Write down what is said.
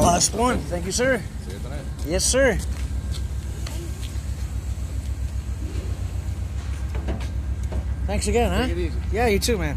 Last one. Thank you, sir. See you tonight. Yes, sir. Thanks again, huh? It. Yeah, you too, man.